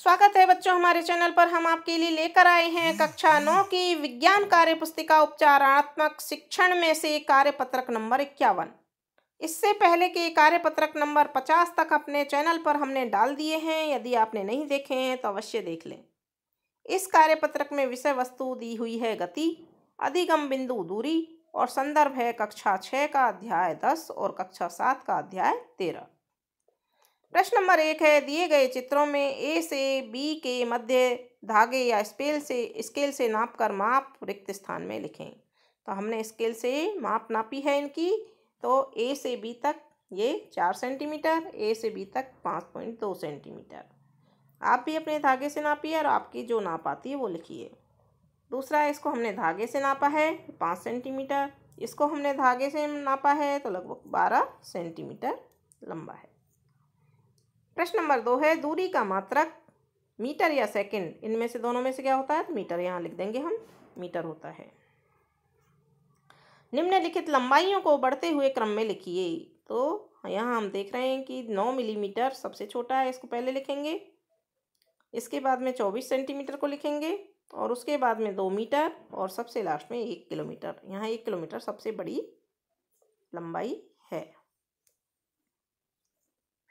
स्वागत है बच्चों हमारे चैनल पर। हम आपके लिए लेकर आए हैं कक्षा नौ की विज्ञान कार्य पुस्तिका उपचारात्मक शिक्षण में से कार्य पत्रक नंबर इक्यावन। इससे पहले के कार्य पत्रक नंबर पचास तक अपने चैनल पर हमने डाल दिए हैं, यदि आपने नहीं देखे हैं तो अवश्य देख लें। इस कार्य पत्रक में विषय वस्तु दी हुई है गति, अधिगम बिंदु दूरी और संदर्भ है कक्षा छः का अध्याय दस और कक्षा सात का अध्याय तेरह। प्रश्न नंबर एक है, दिए गए चित्रों में ए से बी के मध्य धागे या स्केल से स्केल से नाप कर माप रिक्त स्थान में लिखें। तो हमने स्केल से माप नापी है इनकी तो ए से बी तक ये चार सेंटीमीटर ए से बी तक पाँच पॉइंट दो सेंटीमीटर आप भी अपने धागे से नापिए और आपकी जो नाप आती है वो लिखिए। दूसरा, इसको हमने धागे से नापा है, पाँच सेंटीमीटर इसको हमने धागे से नापा है तो लगभग बारह सेंटीमीटर लंबा है। प्रश्न नंबर दो है, दूरी का मात्रक मीटर या सेकंड, इनमें से दोनों में से क्या होता है? तो मीटर यहाँ लिख देंगे हम, मीटर होता है। निम्नलिखित लंबाइयों को बढ़ते हुए क्रम में लिखिए। तो यहाँ हम देख रहे हैं कि नौ मिलीमीटर सबसे छोटा है, इसको पहले लिखेंगे। इसके बाद में चौबीस सेंटीमीटर को लिखेंगे और उसके बाद में दो मीटर और सबसे लास्ट में एक किलोमीटर। यहाँ एक किलोमीटर सबसे बड़ी लंबाई है।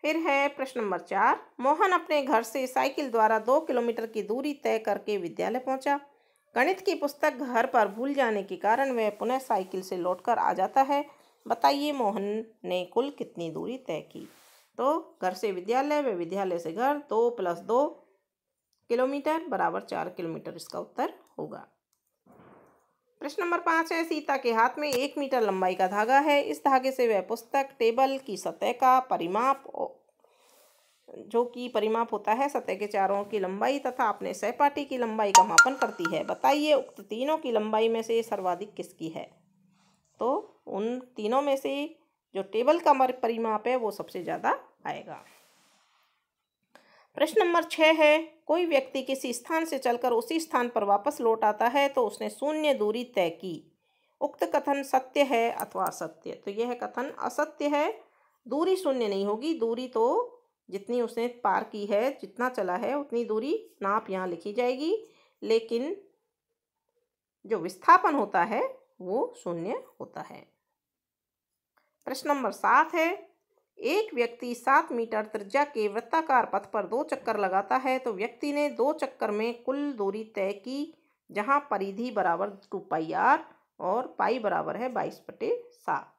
फिर है प्रश्न नंबर चार। मोहन अपने घर से साइकिल द्वारा दो किलोमीटर की दूरी तय करके विद्यालय पहुँचा। गणित की पुस्तक घर पर भूल जाने के कारण वह पुनः साइकिल से लौटकर आ जाता है। बताइए मोहन ने कुल कितनी दूरी तय की? तो घर से विद्यालय, व विद्यालय से घर, दो प्लस दो किलोमीटर बराबर चार किलोमीटर, इसका उत्तर होगा। प्रश्न नंबर पाँच है, सीता के हाथ में एक मीटर लंबाई का धागा है। इस धागे से वह पुस्तक, टेबल की सतह का परिमाप जो कि परिमाप होता है, सतह के चारों की लंबाई तथा अपने सहपाठी की लंबाई का मापन करती है। बताइए, उक्त तीनों की लंबाई में से सर्वाधिक किसकी है? तो उन तीनों में से जो टेबल का परिमाप है, वो सबसे ज़्यादा आएगा। प्रश्न नंबर छः है, कोई व्यक्ति किसी स्थान से चलकर उसी स्थान पर वापस लौट आता है तो उसने शून्य दूरी तय की। उक्त कथन सत्य है अथवा असत्य? तो यह कथन असत्य है, दूरी शून्य नहीं होगी, दूरी तो जितनी उसने पार की है, जितना चला है, उतनी दूरी नाप यहाँ लिखी जाएगी, लेकिन जो विस्थापन होता है, वो शून्य होता है। प्रश्न नंबर सात है एक व्यक्ति सात मीटर त्रिज्या के वृत्ताकार पथ पर दो चक्कर लगाता है तो व्यक्ति ने दो चक्कर में कुल दूरी तय की, जहाँ परिधि बराबर टू पाई आर और पाई बराबर है बाईस बटे सात।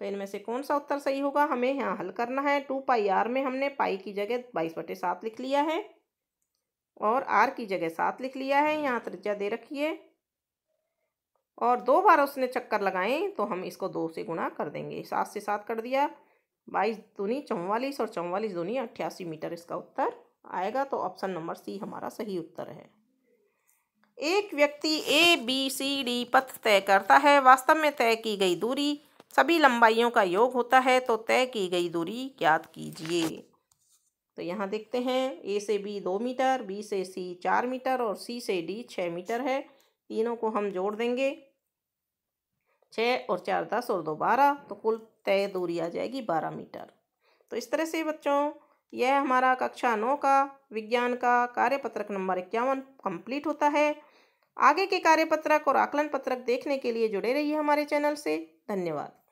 तो इनमें से कौन सा उत्तर सही होगा? हमें यहाँ हल करना है। टू पाई आर में हमने पाई की जगह बाईस बटे सात लिख लिया है और आर की जगह सात लिख लिया है। यहाँ त्रिज्या दे रखी है और दो बार उसने चक्कर लगाए तो हम इसको दो से गुणा कर देंगे। सात से सात कर दिया। बाईस दूनी, चौवालीस और चौवालीस दूनी अट्ठासी मीटर इसका उत्तर। आएगा तो ऑप्शन नंबर सी हमारा सही उत्तर है। एक व्यक्ति ए बी सी डी पथ तय करता है। वास्तव में तय की गई दूरी, सभी लंबाइयों का योग होता है तो तय की गई दूरी ज्ञात कीजिए। तो यहाँ देखते हैं ए से बी दो मीटर बी से सी चार मीटर और सी से डी छः मीटर है। तीनों को हम जोड़ देंगे। छः और चार दस और दो बारह तो कुल तय दूरी आ जाएगी बारह मीटर। तो इस तरह से बच्चों, यह हमारा कक्षा नौ का विज्ञान का कार्यपत्रक नंबर इक्यावन कंप्लीट होता है। आगे के कार्यपत्रक और आकलन पत्रक देखने के लिए जुड़े रहिए हमारे चैनल से। धन्यवाद।